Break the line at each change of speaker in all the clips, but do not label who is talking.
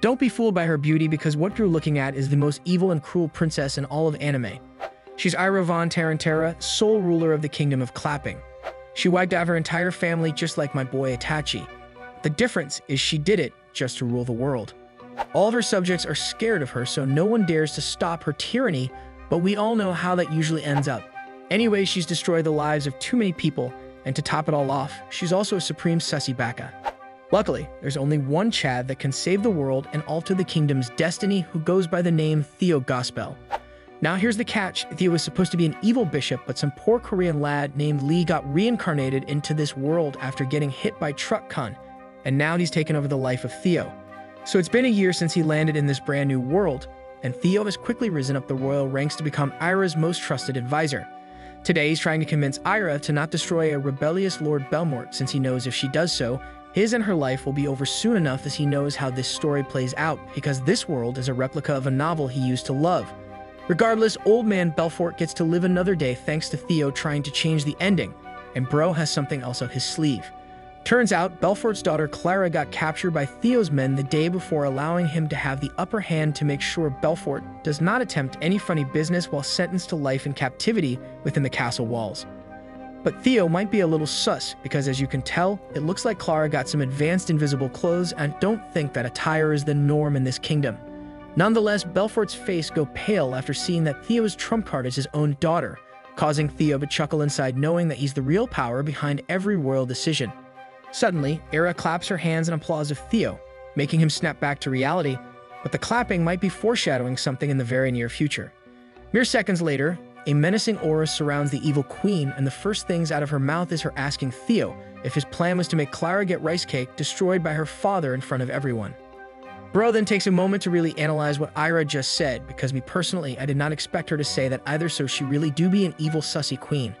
Don't be fooled by her beauty because what you're looking at is the most evil and cruel princess in all of anime. She's Ira von Tarantera, sole ruler of the Kingdom of Clapping. She wiped out her entire family just like my boy Itachi. The difference is she did it just to rule the world. All of her subjects are scared of her, so no one dares to stop her tyranny, but we all know how that usually ends up. Anyway, she's destroyed the lives of too many people, and to top it all off, she's also a supreme sussy baka. Luckily, there's only one Chad that can save the world and alter the kingdom's destiny who goes by the name Theo Gospel. Now here's the catch, Theo was supposed to be an evil bishop, but some poor Korean lad named Lee got reincarnated into this world after getting hit by Truck Kun, and now he's taken over the life of Theo. So it's been a year since he landed in this brand new world, and Theo has quickly risen up the royal ranks to become Ira's most trusted advisor. Today, he's trying to convince Ira to not destroy a rebellious Lord Belfort, since he knows if she does so, his and her life will be over soon enough as he knows how this story plays out, because this world is a replica of a novel he used to love. Regardless, Old Man Belfort gets to live another day thanks to Theo trying to change the ending, and Bro has something else up his sleeve. Turns out, Belfort's daughter Clara got captured by Theo's men the day before allowing him to have the upper hand to make sure Belfort does not attempt any funny business while sentenced to life in captivity within the castle walls. But Theo might be a little sus, because as you can tell, it looks like Clara got some advanced invisible clothes and don't think that attire is the norm in this kingdom. Nonetheless, Belfort's face go pale after seeing that Theo's trump card is his own daughter, causing Theo to chuckle inside knowing that he's the real power behind every royal decision. Suddenly, Ira claps her hands in applause of Theo, making him snap back to reality, but the clapping might be foreshadowing something in the very near future. Mere seconds later, a menacing aura surrounds the evil queen, and the first things out of her mouth is her asking Theo if his plan was to make Clara get rice cake destroyed by her father in front of everyone. Bro then takes a moment to really analyze what Ira just said, because me personally, I did not expect her to say that either so she really do be an evil sussy queen.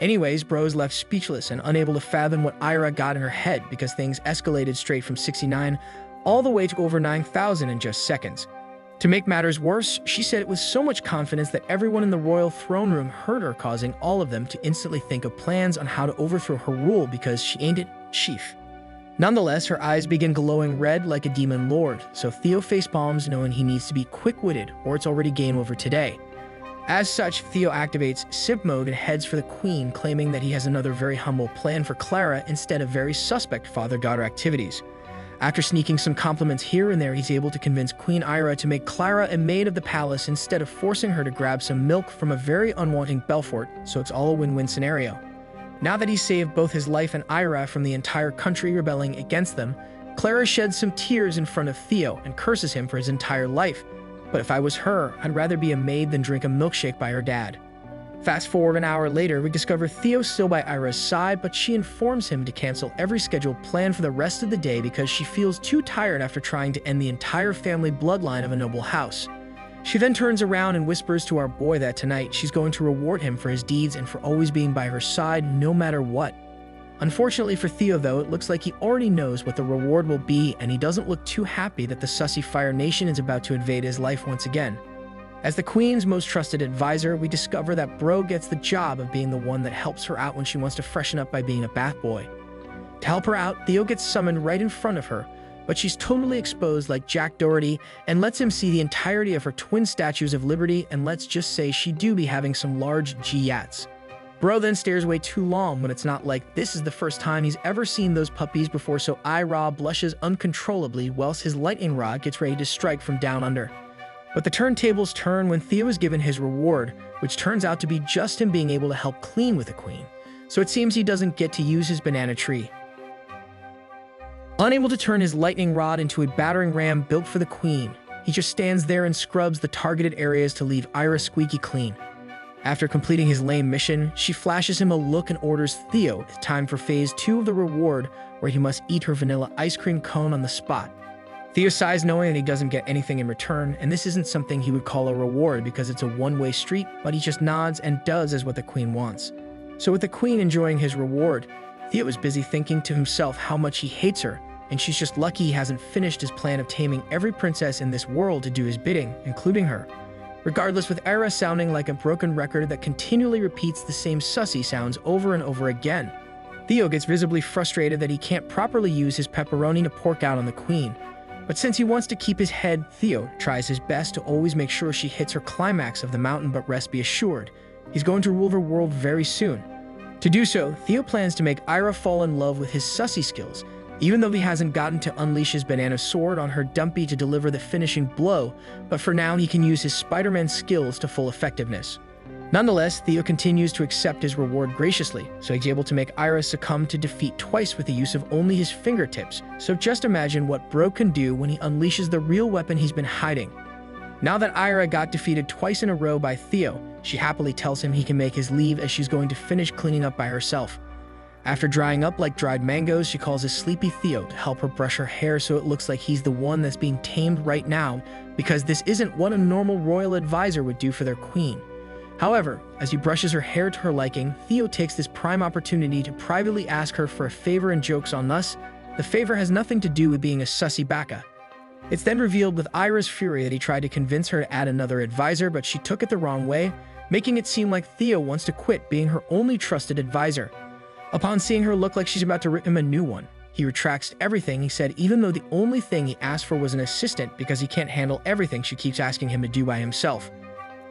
Anyways, Bro is left speechless and unable to fathom what Ira got in her head because things escalated straight from 69 all the way to over 9,000 in just seconds. To make matters worse, she said it with so much confidence that everyone in the royal throne room heard her, causing all of them to instantly think of plans on how to overthrow her rule because she ain't it chief. Nonetheless, her eyes begin glowing red like a demon lord, so Theo facepalms knowing he needs to be quick-witted or it's already game over today. As such, Theo activates Simp mode and heads for the Queen, claiming that he has another very humble plan for Clara instead of very suspect father-daughter activities. After sneaking some compliments here and there, he's able to convince Queen Ira to make Clara a maid of the palace instead of forcing her to grab some milk from a very unwanting Belfort, so it's all a win-win scenario. Now that he's saved both his life and Ira from the entire country rebelling against them, Clara sheds some tears in front of Theo and curses him for his entire life. But if I was her, I'd rather be a maid than drink a milkshake by her dad. Fast forward an hour later, we discover Theo still by Ira's side, but she informs him to cancel every scheduled plan for the rest of the day because she feels too tired after trying to end the entire family bloodline of a noble house. She then turns around and whispers to our boy that tonight she's going to reward him for his deeds and for always being by her side no matter what. Unfortunately for Theo, though, it looks like he already knows what the reward will be, and he doesn't look too happy that the Sussy Fire Nation is about to invade his life once again. As the Queen's most trusted advisor, we discover that Bro gets the job of being the one that helps her out when she wants to freshen up by being a bath boy. To help her out, Theo gets summoned right in front of her, but she's totally exposed like Jack Doherty and lets him see the entirety of her twin statues of liberty and let's just say she do be having some large G-yats. Bro then stares away too long when it's not like this is the first time he's ever seen those puppies before so Ira blushes uncontrollably whilst his lightning rod gets ready to strike from down under. But the turntables turn when Theo is given his reward, which turns out to be just him being able to help clean with the queen. So it seems he doesn't get to use his banana tree. Unable to turn his lightning rod into a battering ram built for the queen, he just stands there and scrubs the targeted areas to leave Ira squeaky clean. After completing his lame mission, she flashes him a look and orders Theo it's time for phase 2 of the reward, where he must eat her vanilla ice cream cone on the spot. Theo sighs knowing that he doesn't get anything in return, and this isn't something he would call a reward because it's a one-way street, but he just nods and does as what the queen wants. So with the queen enjoying his reward, Theo is busy thinking to himself how much he hates her, and she's just lucky he hasn't finished his plan of taming every princess in this world to do his bidding, including her. Regardless, with Ira sounding like a broken record that continually repeats the same sussy sounds over and over again, Theo gets visibly frustrated that he can't properly use his pepperoni to pork out on the queen, But since he wants to keep his head, Theo tries his best to always make sure she hits her climax of the mountain, but rest be assured, he's going to rule her world very soon. To do so, Theo plans to make Ira fall in love with his sussy skills, even though he hasn't gotten to unleash his banana sword on her dumpy to deliver the finishing blow, but for now he can use his Spider-Man skills to full effectiveness. Nonetheless, Theo continues to accept his reward graciously, so he's able to make Ira succumb to defeat twice with the use of only his fingertips. So just imagine what Bro can do when he unleashes the real weapon he's been hiding. Now that Ira got defeated twice in a row by Theo, she happily tells him he can make his leave as she's going to finish cleaning up by herself. After drying up like dried mangoes, she calls a sleepy Theo to help her brush her hair so it looks like he's the one that's being tamed right now, because this isn't what a normal royal advisor would do for their queen. However, as he brushes her hair to her liking, Theo takes this prime opportunity to privately ask her for a favor and jokes on us. The favor has nothing to do with being a sussy baka. It's then revealed with Ira's fury that he tried to convince her to add another advisor, but she took it the wrong way, making it seem like Theo wants to quit being her only trusted advisor. Upon seeing her look like she's about to rip him a new one, he retracts everything he said even though the only thing he asked for was an assistant because he can't handle everything she keeps asking him to do by himself.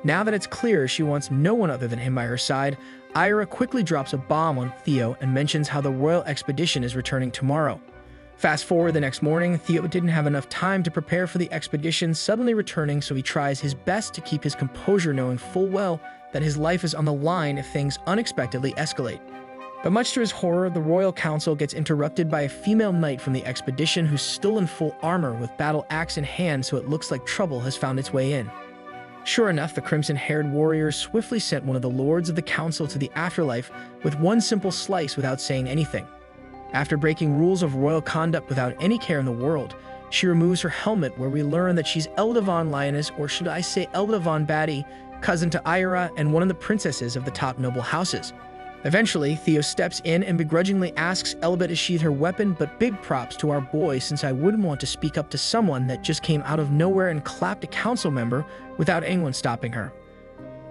Now that it's clear she wants no one other than him by her side, Ira quickly drops a bomb on Theo and mentions how the royal expedition is returning tomorrow. Fast forward the next morning, Theo didn't have enough time to prepare for the expedition suddenly returning, so he tries his best to keep his composure, knowing full well that his life is on the line if things unexpectedly escalate. But much to his horror, the royal council gets interrupted by a female knight from the expedition who's still in full armor with battle axe in hand, so it looks like trouble has found its way in. Sure enough, the crimson-haired warrior swiftly sent one of the lords of the council to the afterlife with one simple slice without saying anything. After breaking rules of royal conduct without any care in the world, she removes her helmet where we learn that she's Elda von Lioness, or should I say Elda von Batty, cousin to Ira and one of the princesses of the top noble houses. Eventually, Theo steps in and begrudgingly asks Elba to sheath her weapon, but big props to our boy since I wouldn't want to speak up to someone that just came out of nowhere and clapped a council member without anyone stopping her.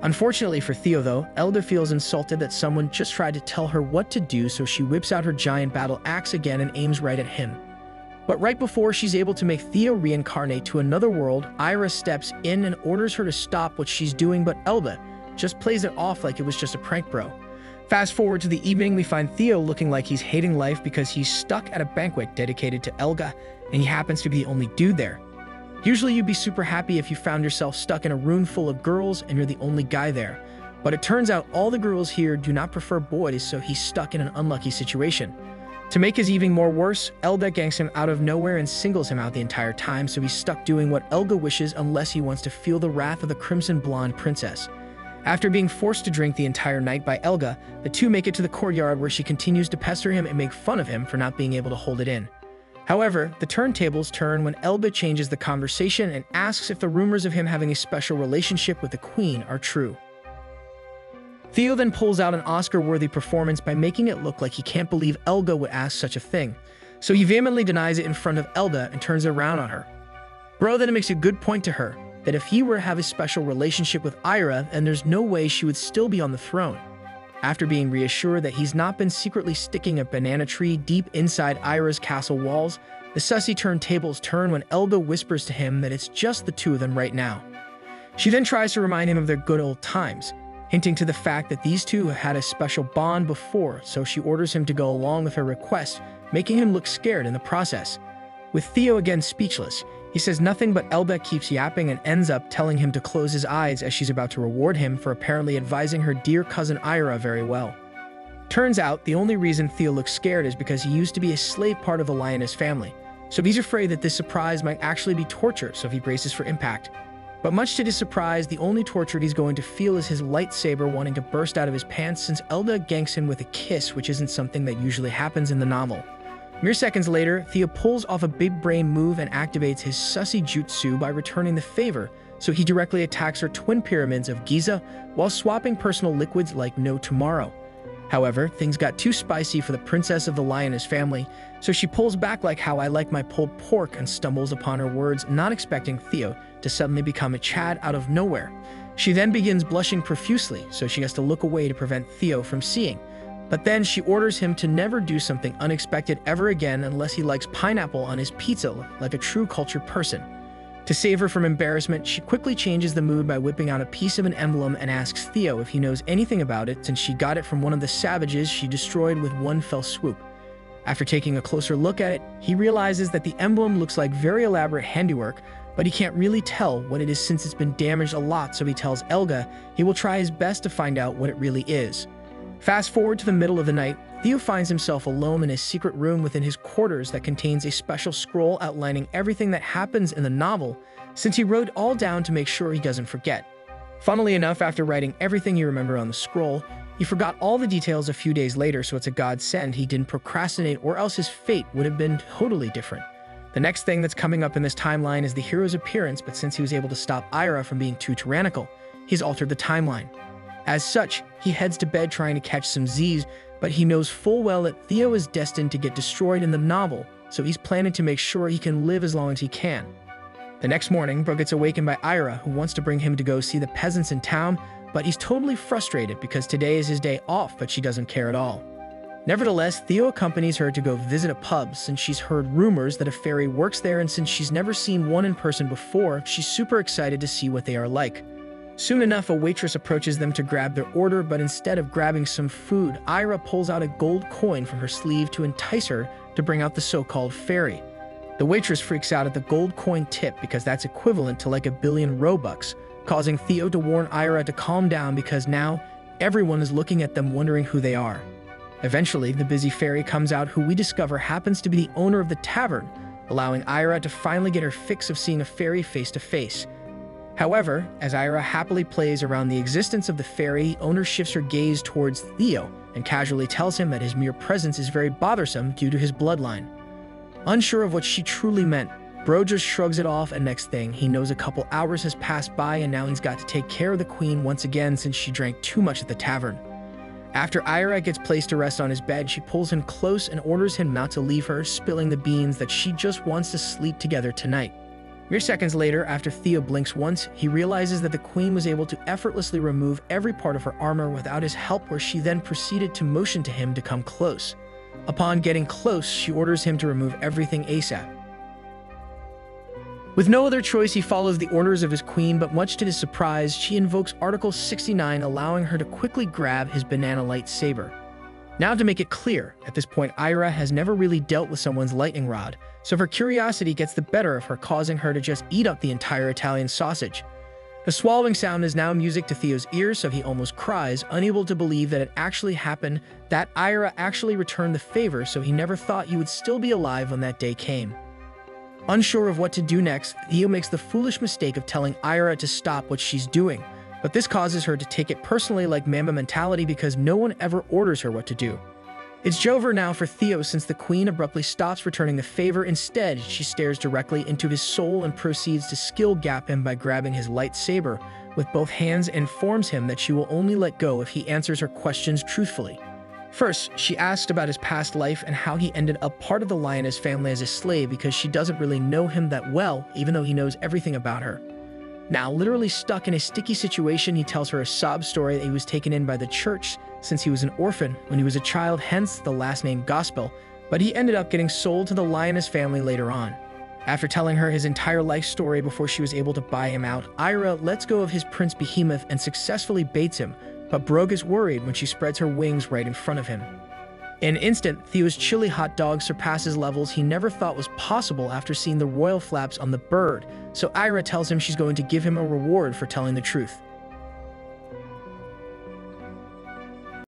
Unfortunately for Theo, though, Elda feels insulted that someone just tried to tell her what to do, so she whips out her giant battle axe again and aims right at him. But right before she's able to make Theo reincarnate to another world, Ira steps in and orders her to stop what she's doing, but Elba just plays it off like it was just a prank bro. Fast forward to the evening, we find Theo looking like he's hating life because he's stuck at a banquet dedicated to Elga, and he happens to be the only dude there. Usually you'd be super happy if you found yourself stuck in a room full of girls and you're the only guy there. But it turns out all the girls here do not prefer boys, so he's stuck in an unlucky situation. To make his evening more worse, Elga ganks him out of nowhere and singles him out the entire time, so he's stuck doing what Elga wishes unless he wants to feel the wrath of the crimson blonde princess. After being forced to drink the entire night by Elga, the two make it to the courtyard where she continues to pester him and make fun of him for not being able to hold it in. However, the turntables turn when Elba changes the conversation and asks if the rumors of him having a special relationship with the Queen are true. Theo then pulls out an Oscar-worthy performance by making it look like he can't believe Elga would ask such a thing, so he vehemently denies it in front of Elda and turns around on her. Bro then makes a good point to her, that if he were to have a special relationship with Ira, then there's no way she would still be on the throne. After being reassured that he's not been secretly sticking a banana tree deep inside Ira's castle walls, the sussy turntables turn when Elba whispers to him that it's just the two of them right now. She then tries to remind him of their good old times, hinting to the fact that these two have had a special bond before, so she orders him to go along with her request, making him look scared in the process. With Theo again speechless, he says nothing but Elbeck keeps yapping and ends up telling him to close his eyes as she's about to reward him for apparently advising her dear cousin Ira very well. Turns out, the only reason Theo looks scared is because he used to be a slave part of the lioness family, so he's afraid that this surprise might actually be torture, so he braces for impact. But much to his surprise, the only torture he's going to feel is his lightsaber wanting to burst out of his pants since Elda ganks him with a kiss, which isn't something that usually happens in the novel. Mere seconds later, Theo pulls off a big brain move and activates his sussy jutsu by returning the favor, so he directly attacks her twin pyramids of Giza while swapping personal liquids like no tomorrow. However, things got too spicy for the princess of the lioness family, so she pulls back like how I like my pulled pork and stumbles upon her words, not expecting Theo to suddenly become a Chad out of nowhere. She then begins blushing profusely, so she has to look away to prevent Theo from seeing, But then she orders him to never do something unexpected ever again unless he likes pineapple on his pizza like a true cultured person. To save her from embarrassment, she quickly changes the mood by whipping out a piece of an emblem and asks Theo if he knows anything about it since she got it from one of the savages she destroyed with one fell swoop. After taking a closer look at it, he realizes that the emblem looks like very elaborate handiwork, but he can't really tell what it is since it's been damaged a lot so he tells Elga he will try his best to find out what it really is. Fast forward to the middle of the night, Theo finds himself alone in his secret room within his quarters that contains a special scroll outlining everything that happens in the novel, since he wrote all down to make sure he doesn't forget. Funnily enough, after writing everything you remember on the scroll, he forgot all the details a few days later, so it's a godsend he didn't procrastinate or else his fate would have been totally different. The next thing that's coming up in this timeline is the hero's appearance, but since he was able to stop Ira from being too tyrannical, he's altered the timeline. As such, he heads to bed trying to catch some Z's, but he knows full well that Theo is destined to get destroyed in the novel, so he's planning to make sure he can live as long as he can. The next morning, Bro gets awakened by Ira, who wants to bring him to go see the peasants in town, but he's totally frustrated because today is his day off, but she doesn't care at all. Nevertheless, Theo accompanies her to go visit a pub since she's heard rumors that a fairy works there and since she's never seen one in person before, she's super excited to see what they are like. Soon enough, a waitress approaches them to grab their order, but instead of grabbing some food, Ira pulls out a gold coin from her sleeve to entice her to bring out the so-called fairy. The waitress freaks out at the gold coin tip because that's equivalent to like a billion Robux, causing Theo to warn Ira to calm down because now everyone is looking at them wondering who they are. Eventually, the busy fairy comes out who we discover happens to be the owner of the tavern, allowing Ira to finally get her fix of seeing a fairy face to face. However, as Ira happily plays around the existence of the fairy, owner shifts her gaze towards Theo and casually tells him that his mere presence is very bothersome due to his bloodline. Unsure of what she truly meant, Bro just shrugs it off and next thing, he knows a couple hours has passed by and now he's got to take care of the queen once again since she drank too much at the tavern. After Ira gets placed to rest on his bed, she pulls him close and orders him not to leave her, spilling the beans that she just wants to sleep together tonight. Mere seconds later, after Theo blinks once, he realizes that the queen was able to effortlessly remove every part of her armor without his help where she then proceeded to motion to him to come close. Upon getting close, she orders him to remove everything ASAP. With no other choice, he follows the orders of his queen, but much to his surprise, she invokes Article 69, allowing her to quickly grab his banana lightsaber. Now to make it clear, at this point Ira has never really dealt with someone's lightning rod, so her curiosity gets the better of her causing her to just eat up the entire Italian sausage. The swallowing sound is now music to Theo's ears so he almost cries, unable to believe that it actually happened, that Ira actually returned the favor so he never thought he would still be alive when that day came. Unsure of what to do next, Theo makes the foolish mistake of telling Ira to stop what she's doing, but this causes her to take it personally like Mamba mentality because no one ever orders her what to do. It's Jover now for Theo since the queen abruptly stops returning the favor. Instead, she stares directly into his soul and proceeds to skill gap him by grabbing his lightsaber with both hands and informs him that she will only let go if he answers her questions truthfully. First, she asked about his past life and how he ended up part of the lioness family as a slave because she doesn't really know him that well, even though he knows everything about her. Now, literally stuck in a sticky situation, he tells her a sob story that he was taken in by the church since he was an orphan when he was a child, hence the last name Gospel, but he ended up getting sold to the lioness family later on. After telling her his entire life story before she was able to buy him out, Ira lets go of his prince Behemoth and successfully baits him, but Brogue is worried when she spreads her wings right in front of him. In an instant, Theo's chili hot dog surpasses levels he never thought was possible after seeing the royal flaps on the bird, so Ira tells him she's going to give him a reward for telling the truth.